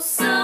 so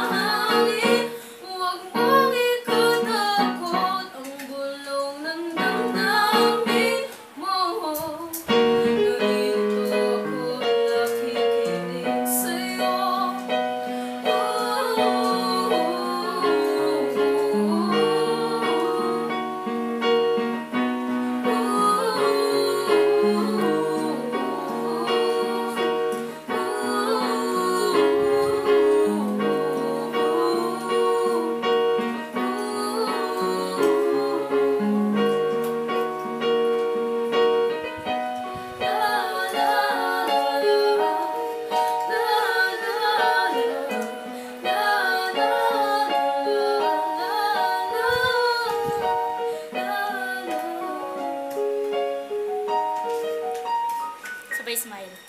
Sabay smile.